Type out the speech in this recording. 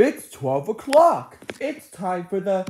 It's 12 o'clock. It's time for the